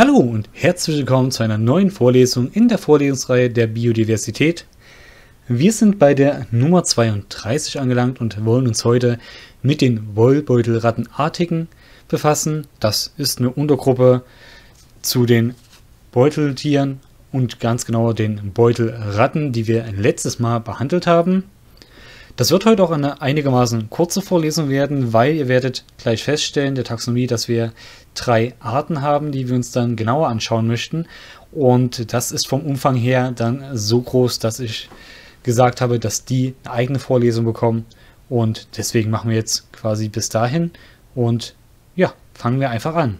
Hallo und herzlich willkommen zu einer neuen Vorlesung in der Vorlesungsreihe der Biodiversität. Wir sind bei der Nummer 32 angelangt und wollen uns heute mit den Wollbeutelrattenartigen befassen. Das ist eine Untergruppe zu den Beuteltieren und ganz genauer den Beutelratten, die wir letztes Mal behandelt haben. Das wird heute auch eine einigermaßen kurze Vorlesung werden, weil ihr werdet gleich feststellen, der Taxonomie, dass wir drei Arten haben, die wir uns dann genauer anschauen möchten. Und das ist vom Umfang her dann so groß, dass ich gesagt habe, dass die eine eigene Vorlesung bekommen. Und deswegen machen wir jetzt quasi bis dahin. Und ja, fangen wir einfach an.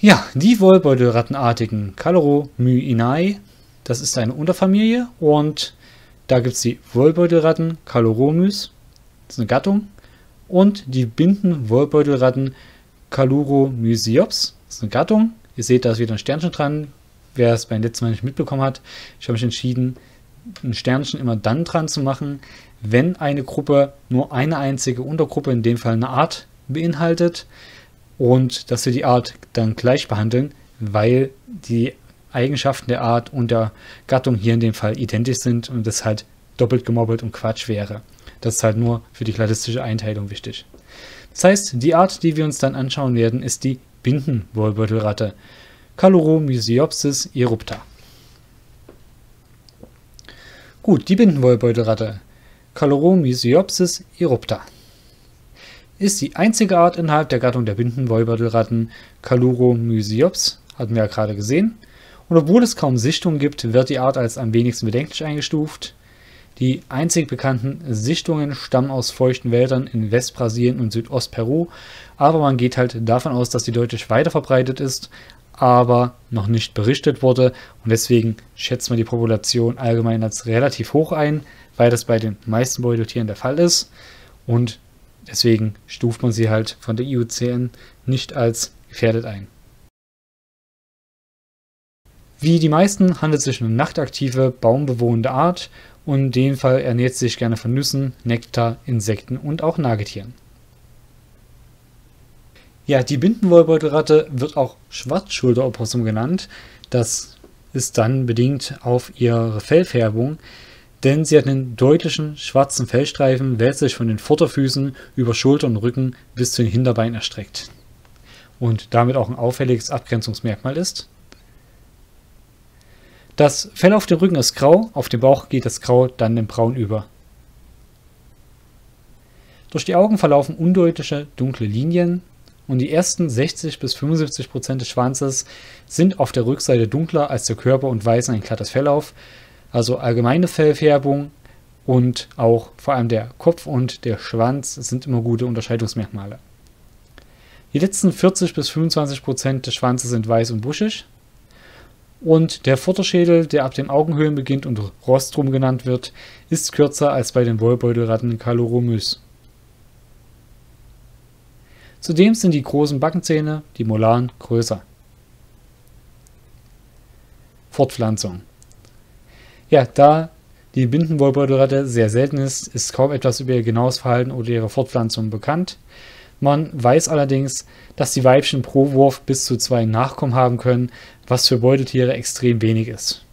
Ja, die Wollbeutelrattenartigen Caloromyinae, das ist eine Unterfamilie und da gibt es die Wollbeutelratten Caloromys, das ist eine Gattung, und die Binden-Wollbeutelratten Caluromysiops, das ist eine Gattung. Ihr seht, da ist wieder ein Sternchen dran. Wer es beim letzten Mal nicht mitbekommen hat, ich habe mich entschieden, ein Sternchen immer dann dran zu machen, wenn eine Gruppe nur eine einzige Untergruppe, in dem Fall eine Art, beinhaltet und dass wir die Art dann gleich behandeln, weil die Eigenschaften der Art und der Gattung hier in dem Fall identisch sind und das halt doppelt gemobbelt und Quatsch wäre. Das ist halt nur für die kladistische Einteilung wichtig. Das heißt, die Art, die wir uns dann anschauen werden, ist die Bindenwollbeutelratte Caluromysiopsis erupta. Gut, die Bindenwollbeutelratte Caluromysiopsis erupta ist die einzige Art innerhalb der Gattung der Bindenwollbeutelratten Caluromysiops, hatten wir ja gerade gesehen, und obwohl es kaum Sichtungen gibt, wird die Art als am wenigsten bedenklich eingestuft. Die einzig bekannten Sichtungen stammen aus feuchten Wäldern in Westbrasilien und Südostperu, aber man geht halt davon aus, dass sie deutlich weiter verbreitet ist, aber noch nicht berichtet wurde und deswegen schätzt man die Population allgemein als relativ hoch ein, weil das bei den meisten Beuteltieren der Fall ist und deswegen stuft man sie halt von der IUCN nicht als gefährdet ein. Wie die meisten handelt es sich um eine nachtaktive, baumbewohnende Art und in dem Fall ernährt sie sich gerne von Nüssen, Nektar, Insekten und auch Nagetieren. Ja, die Bindenwollbeutelratte wird auch Schwarzschulteropossum genannt. Das ist dann bedingt auf ihre Fellfärbung, denn sie hat einen deutlichen schwarzen Fellstreifen, welcher sich von den Vorderfüßen über Schulter und Rücken bis zu den Hinterbeinen erstreckt und damit auch ein auffälliges Abgrenzungsmerkmal ist. Das Fell auf dem Rücken ist grau, auf dem Bauch geht das Grau dann in Braun über. Durch die Augen verlaufen undeutliche dunkle Linien und die ersten 60 bis 75 Prozent des Schwanzes sind auf der Rückseite dunkler als der Körper und weisen ein glattes Fell auf. Also allgemeine Fellfärbung und auch vor allem der Kopf und der Schwanz sind immer gute Unterscheidungsmerkmale. Die letzten 40 bis 25 Prozent des Schwanzes sind weiß und buschig und der Vorderschädel, der ab den Augenhöhlen beginnt und Rostrum genannt wird, ist kürzer als bei den Wollbeutelratten Caluromys. Zudem sind die großen Backenzähne, die Molaren, größer. Fortpflanzung. Ja, da die Bindenwollbeutelratte sehr selten ist, ist kaum etwas über ihr genaues Verhalten oder ihre Fortpflanzung bekannt. Man weiß allerdings, dass die Weibchen pro Wurf bis zu zwei Nachkommen haben können, was für Beutetiere extrem wenig ist.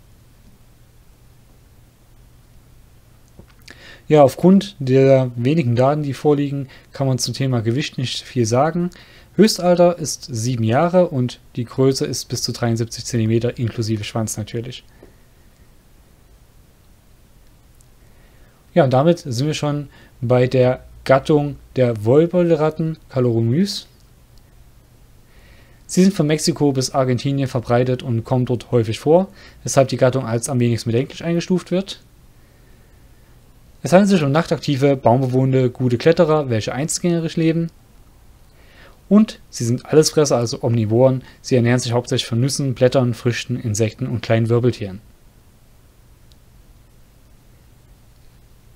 Ja, aufgrund der wenigen Daten, die vorliegen, kann man zum Thema Gewicht nicht viel sagen. Höchstalter ist sieben Jahre und die Größe ist bis zu 73 cm inklusive Schwanz natürlich. Ja, und damit sind wir schon bei der Gattung der Wollbeutelratten Caloromys. Sie sind von Mexiko bis Argentinien verbreitet und kommen dort häufig vor, weshalb die Gattung als am wenigsten bedenklich eingestuft wird. Es handelt sich um nachtaktive, baumbewohnende, gute Kletterer, welche einstgängerisch leben. Und sie sind Allesfresser, also Omnivoren. Sie ernähren sich hauptsächlich von Nüssen, Blättern, Früchten, Insekten und kleinen Wirbeltieren.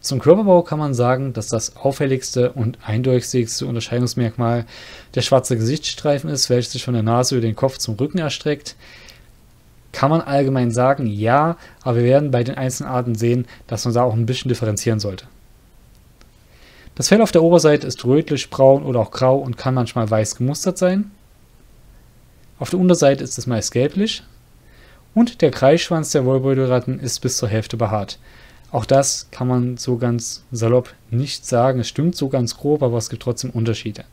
Zum Körperbau kann man sagen, dass das auffälligste und eindeutigste Unterscheidungsmerkmal der schwarze Gesichtsstreifen ist, welcher sich von der Nase über den Kopf zum Rücken erstreckt. Kann man allgemein sagen, ja, aber wir werden bei den einzelnen Arten sehen, dass man da auch ein bisschen differenzieren sollte. Das Fell auf der Oberseite ist rötlich, braun oder auch grau und kann manchmal weiß gemustert sein. Auf der Unterseite ist es meist gelblich und der Kreisschwanz der Wollbeutelratten ist bis zur Hälfte behaart. Auch das kann man so ganz salopp nicht sagen. Es stimmt so ganz grob, aber es gibt trotzdem Unterschiede.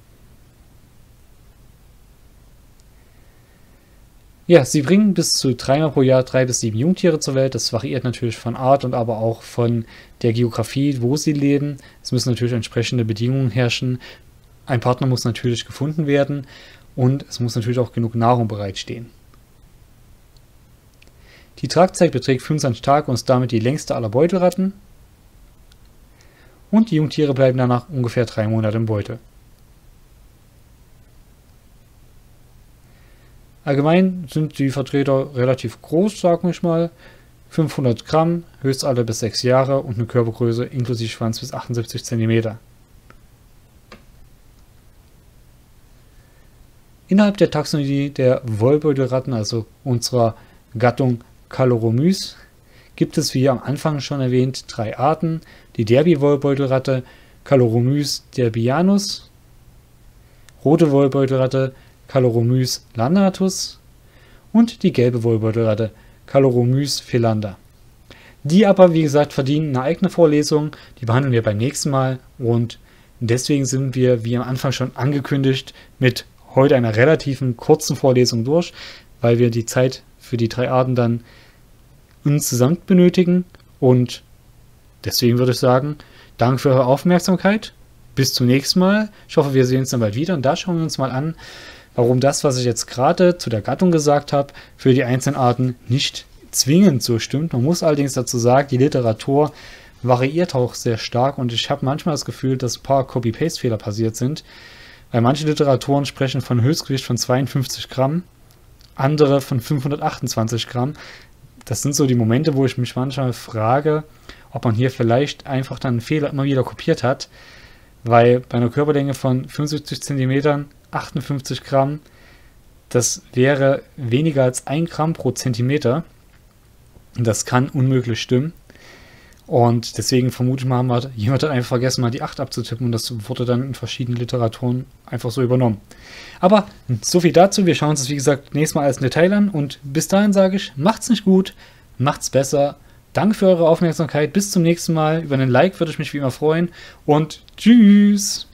Ja, sie bringen bis zu dreimal pro Jahr drei bis sieben Jungtiere zur Welt. Das variiert natürlich von Art und aber auch von der Geografie, wo sie leben. Es müssen natürlich entsprechende Bedingungen herrschen. Ein Partner muss natürlich gefunden werden und es muss natürlich auch genug Nahrung bereitstehen. Die Tragzeit beträgt 25 Tage und ist damit die längste aller Beutelratten. Und die Jungtiere bleiben danach ungefähr drei Monate im Beutel. Allgemein sind die Vertreter relativ groß, sag ich mal. 500 Gramm, Höchstalter bis 6 Jahre und eine Körpergröße inklusive Schwanz bis 78 cm. Innerhalb der Taxonomie der Wollbeutelratten, also unserer Gattung Caloromys, gibt es wie am Anfang schon erwähnt drei Arten. Die Derby-Wollbeutelratte, Caloromys derbianus, rote Wollbeutelratte, Caloromys landatus und die gelbe Wollbeutelratte Caloromys philander. Die aber, wie gesagt, verdienen eine eigene Vorlesung, die behandeln wir beim nächsten Mal und deswegen sind wir, wie am Anfang schon angekündigt, mit heute einer relativen kurzen Vorlesung durch, weil wir die Zeit für die drei Arten dann insgesamt benötigen und deswegen würde ich sagen, danke für eure Aufmerksamkeit. Bis zum nächsten Mal. Ich hoffe, wir sehen uns dann bald wieder und da schauen wir uns mal an, warum das, was ich jetzt gerade zu der Gattung gesagt habe, für die einzelnen Arten nicht zwingend so stimmt. Man muss allerdings dazu sagen, die Literatur variiert auch sehr stark und ich habe manchmal das Gefühl, dass ein paar Copy-Paste-Fehler passiert sind, weil manche Literaturen sprechen von Höchstgewicht von 52 Gramm, andere von 528 Gramm. Das sind so die Momente, wo ich mich manchmal frage, ob man hier vielleicht einfach dann einen Fehler immer wieder kopiert hat, weil bei einer Körperlänge von 75 cm 58 Gramm, das wäre weniger als 1 Gramm pro Zentimeter. Das kann unmöglich stimmen. Und deswegen vermute ich mal, jemand hat einfach vergessen, mal die 8 abzutippen und das wurde dann in verschiedenen Literaturen einfach so übernommen. Aber so viel dazu. Wir schauen uns das, wie gesagt, nächstes Mal als Detail an und bis dahin sage ich, macht's nicht gut, macht's besser. Danke für eure Aufmerksamkeit. Bis zum nächsten Mal. Über einen Like würde ich mich wie immer freuen und tschüss.